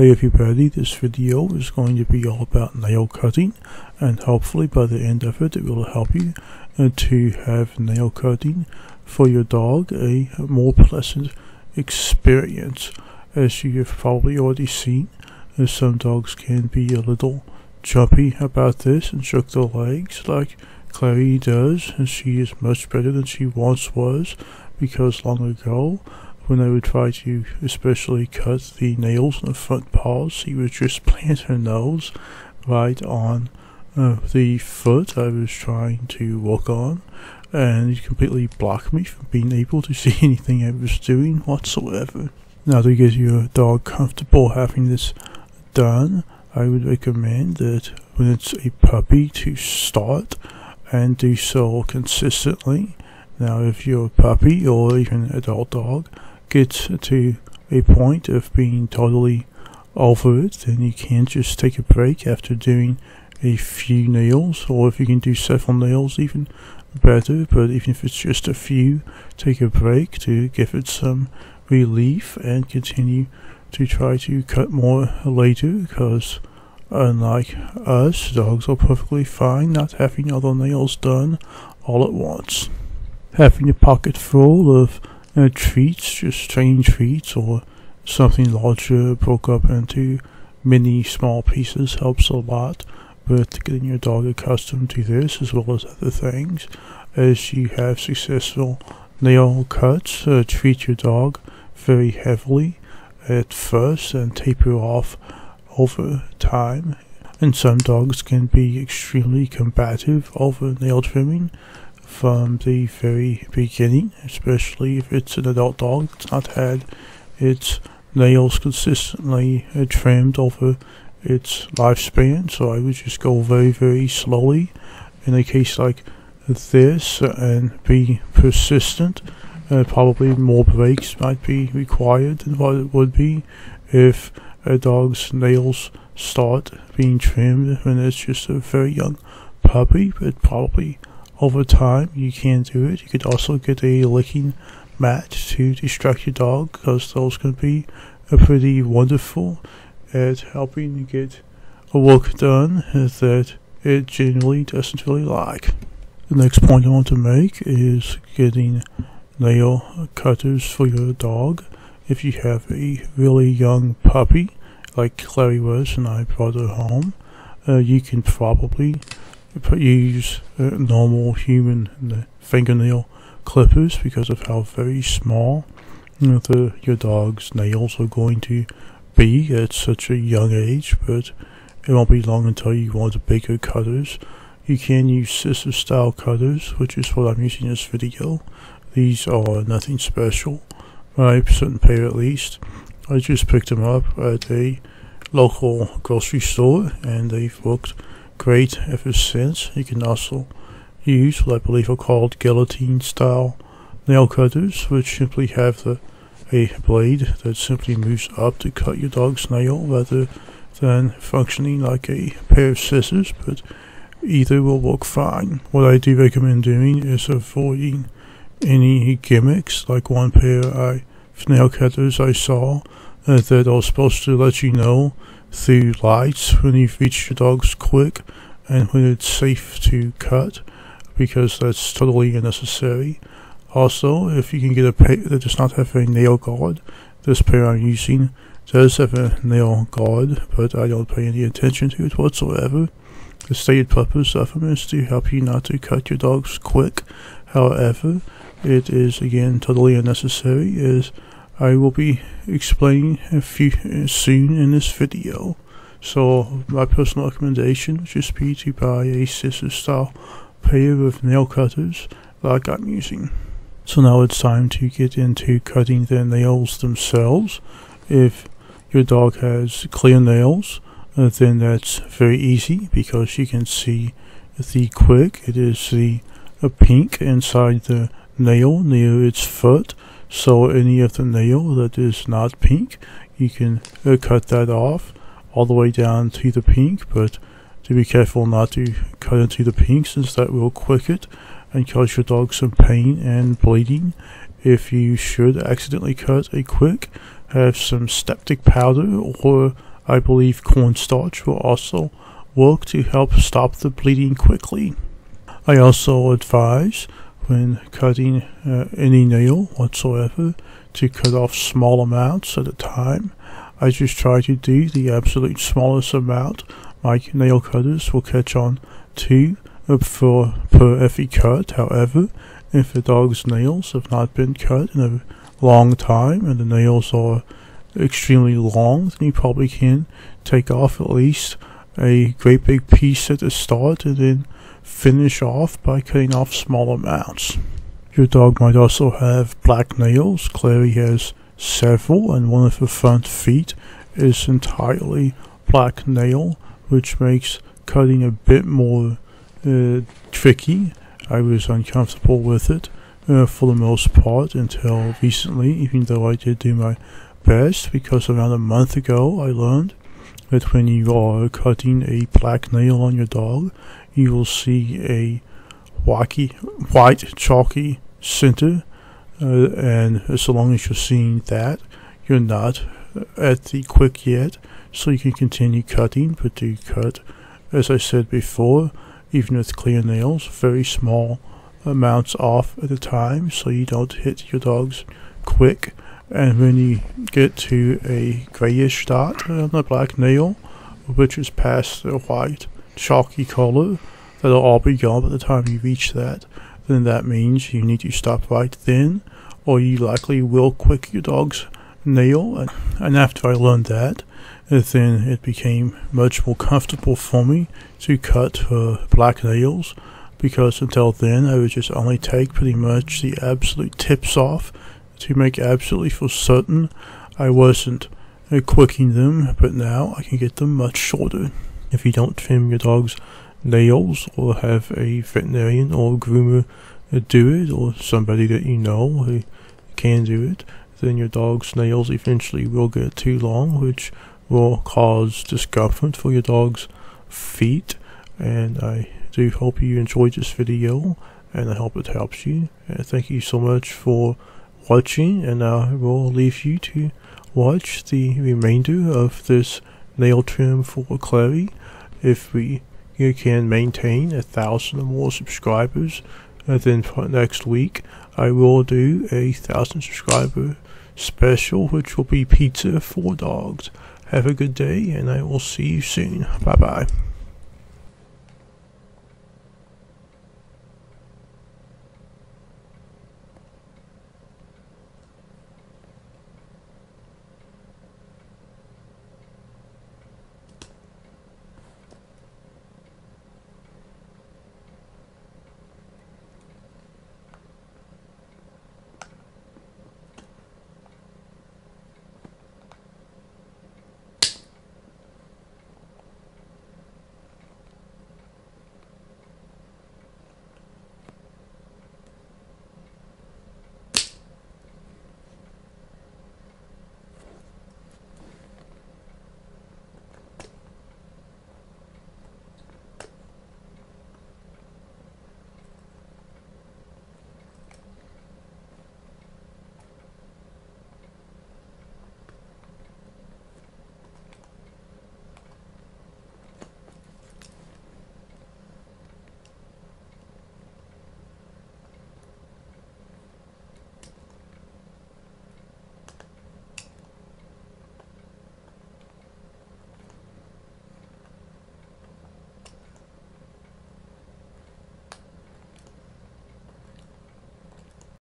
Hey everybody, this video is going to be all about nail cutting and hopefully by the end of it it will help you uh, to have nail cutting for your dog a more pleasant experience. As you have probably already seen, uh, some dogs can be a little jumpy about this and jerk their legs like Clary does and she is much better than she once was because long ago when I would try to especially cut the nails in the front paws, she would just plant her nose right on uh, the foot I was trying to walk on, and completely blocked me from being able to see anything I was doing whatsoever. Now, to get your dog comfortable having this done, I would recommend that when it's a puppy to start and do so consistently. Now, if you're a puppy or even an adult dog, gets to a point of being totally over it, then you can just take a break after doing a few nails, or if you can do several nails, even better. But even if it's just a few, take a break to give it some relief and continue to try to cut more later because unlike us, dogs are perfectly fine not having all nails done all at once. Having a pocket full of uh, treats, just strange treats or something larger broke up into many small pieces helps a lot with getting your dog accustomed to this as well as other things. As you have successful nail cuts, uh, treat your dog very heavily at first and taper off over time. And some dogs can be extremely combative over nail trimming from the very beginning, especially if it's an adult dog that's not had its nails consistently trimmed over its lifespan. So I would just go very, very slowly in a case like this and be persistent. Uh, probably more breaks might be required than what it would be if a dog's nails start being trimmed when it's just a very young puppy, but probably over time you can do it. You could also get a licking mat to distract your dog because those can be pretty wonderful at helping get a work done that it generally doesn't really like. The next point I want to make is getting nail cutters for your dog. If you have a really young puppy, like Clary was and I brought her home, uh, you can probably use uh, normal human fingernail clippers because of how very small the, your dog's nails are going to be at such a young age, but it won't be long until you want the bigger cutters. You can use scissor style cutters, which is what I'm using in this video. These are nothing special, right? Certain pair at least. I just picked them up at a local grocery store and they've worked great ever since. You can also use what I believe are called guillotine style nail cutters, which simply have the, a blade that simply moves up to cut your dog's nail rather than functioning like a pair of scissors, but either will work fine. What I do recommend doing is avoiding any gimmicks like one pair of nail cutters I saw uh, that are supposed to let you know through lights when you've reached your dog's quick and when it's safe to cut because that's totally unnecessary. Also, if you can get a pair that does not have a nail guard, this pair I'm using does have a nail guard, but I don't pay any attention to it whatsoever. The stated purpose of them is to help you not to cut your dogs quick. However, it is again totally unnecessary as I will be explaining a few uh, soon in this video. So my personal recommendation would just be to buy a scissor style pair of nail cutters like I'm using. So now it's time to get into cutting the nails themselves. If your dog has clear nails, uh, then that's very easy because you can see the quick. It is the uh, pink inside the nail near its foot so any of the nail that is not pink, you can uh, cut that off all the way down to the pink, but to be careful not to cut into the pink since that will quick it and cause your dog some pain and bleeding. If you should accidentally cut a quick, have some styptic powder or I believe cornstarch will also work to help stop the bleeding quickly. I also advise when cutting uh, any nail whatsoever to cut off small amounts at a time. I just try to do the absolute smallest amount my nail cutters will catch on to for per every cut. However, if the dog's nails have not been cut in a long time and the nails are extremely long, then you probably can take off at least a great big piece at the start and then finish off by cutting off small amounts. Your dog might also have black nails. Clary has several, and one of her front feet is entirely black nail, which makes cutting a bit more uh, tricky. I was uncomfortable with it uh, for the most part until recently, even though I did do my best, because around a month ago I learned that when you are cutting a black nail on your dog, you will see a wacky, white chalky center, uh, and as long as you're seeing that, you're not at the quick yet, so you can continue cutting, but do cut, as I said before, even with clear nails, very small amounts off at a time, so you don't hit your dogs quick. And when you get to a grayish dot uh, on the black nail, which is past the white chalky color, that'll all be gone by the time you reach that, then that means you need to stop right then, or you likely will quick your dog's nail. And, and after I learned that, uh, then it became much more comfortable for me to cut her black nails because until then I would just only take pretty much the absolute tips off to make absolutely for certain I wasn't quicking them, but now I can get them much shorter. If you don't trim your dog's nails or have a veterinarian or groomer do it or somebody that you know who can do it, then your dog's nails eventually will get too long, which will cause discomfort for your dog's feet. And I do hope you enjoyed this video, and I hope it helps you. And thank you so much for watching, and I will leave you to watch the remainder of this nail trim for Clary. If we you can maintain a thousand or more subscribers, and then next week I will do a thousand subscriber special, which will be pizza for dogs. Have a good day, and I will see you soon. Bye bye.